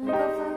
Love.